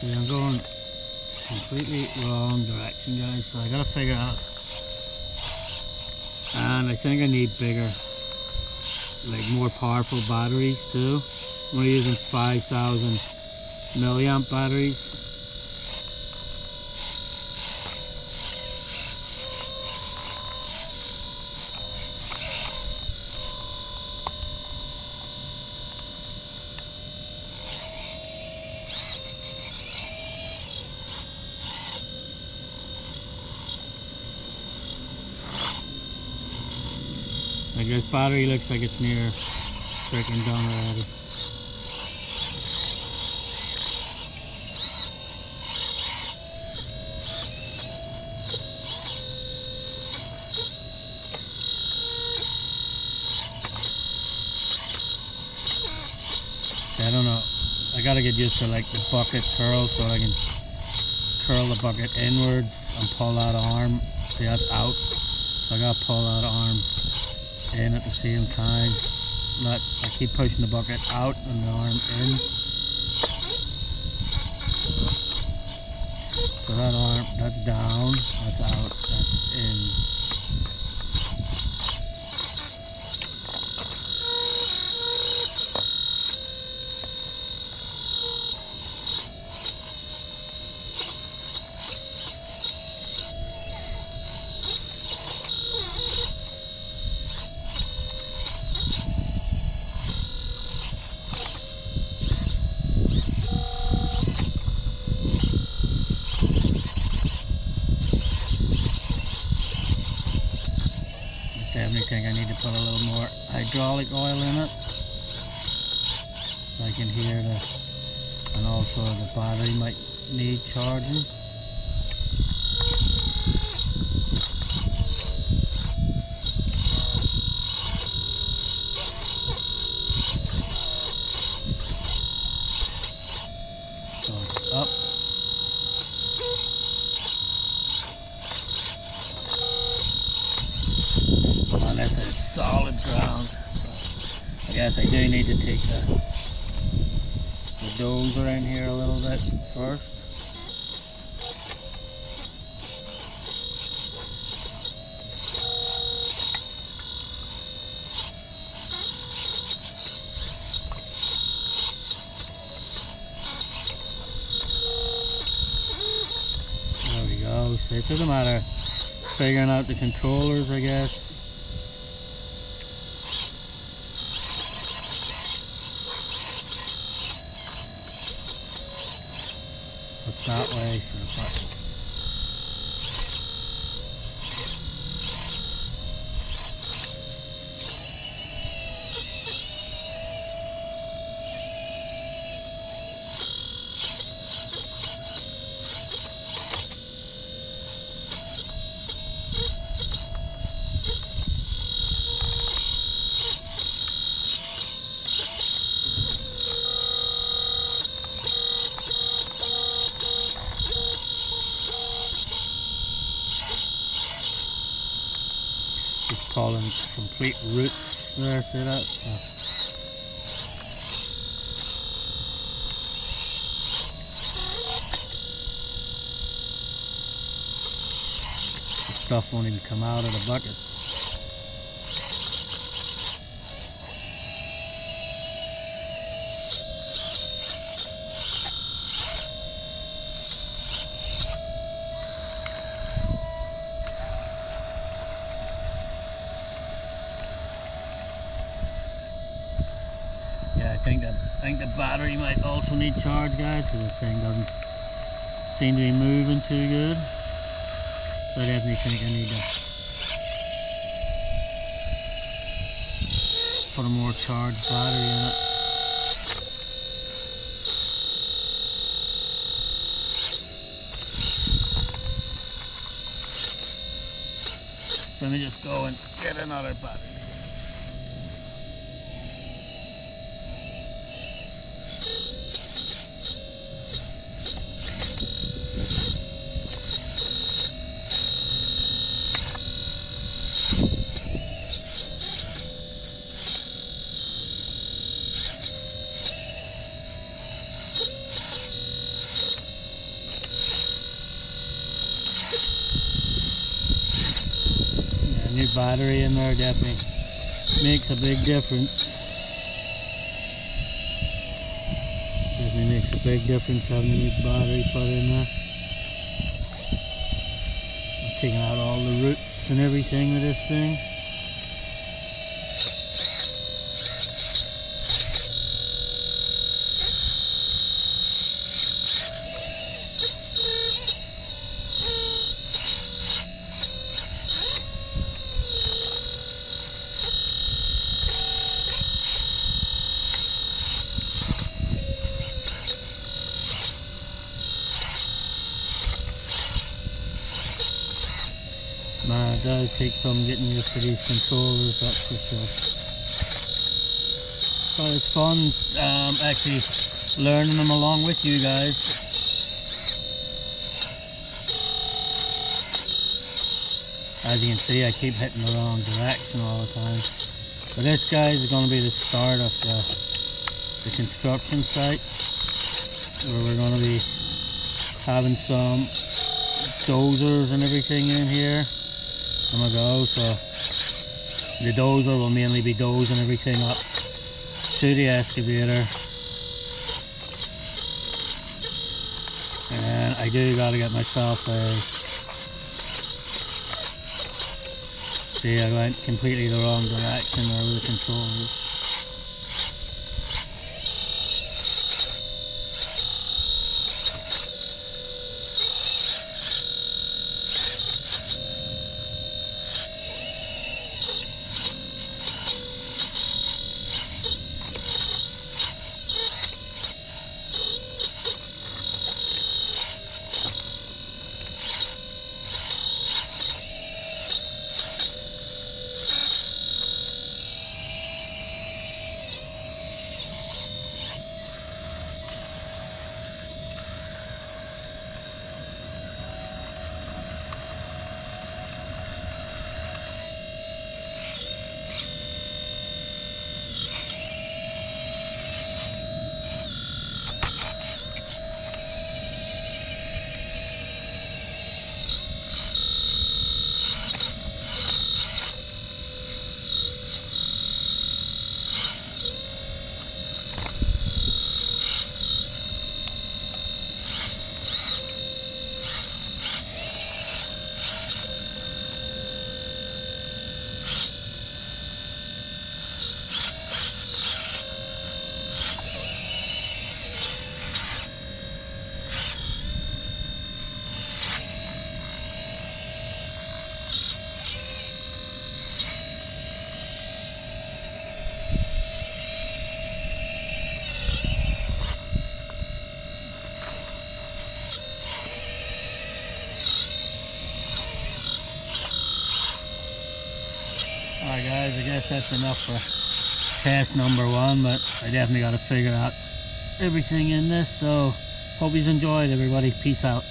See, I'm going completely wrong direction, guys. So I gotta figure out. And I think I need bigger, like more powerful batteries too. I'm only using 5,000 milliamp batteries. This battery looks like it's near breaking down already. I don't know. I gotta get used to like the bucket curl so I can curl the bucket inwards and pull that arm. See that's out. So I gotta pull that arm in at the same time. Let I keep pushing the bucket out and the arm in. So that arm, that's down, that's out, that's in. I definitely think I need to put a little more hydraulic oil in it. I can hear the, and also the battery might need charging. So it's up. And this is solid ground. I guess I do need to take the, dozer in here a little bit first. There we go. So it doesn't matter figuring out the controllers, I guess. That way for the button? Just calling complete roots there, see that? Stuff won't even come out of the bucket. I think the battery might also need charge, guys, because this thing doesn't seem to be moving too good. So I definitely think I need to put a more charged battery in it. Let me just go and get another battery. New battery in there definitely makes a big difference. Definitely makes a big difference having a new battery put in there. I'm taking out all the roots and everything with this thing. It does take some getting used to these controllers, that's for sure. But it's fun um, actually learning them along with you guys. As you can see, I keep hitting the wrong direction all the time. But this, guys, is going to be the start of the, the construction site where we're going to be having some dozers and everything in here on the go. So the dozer will mainly be dozing everything up to the excavator. And I do got to get myself a See, I went completely the wrong direction there with the controls. Alright guys, I guess that's enough for test number one, but I definitely got to figure out everything in this, so hope you've enjoyed everybody. Peace out.